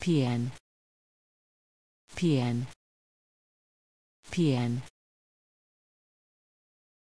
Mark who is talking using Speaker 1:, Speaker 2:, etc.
Speaker 1: PN PN PN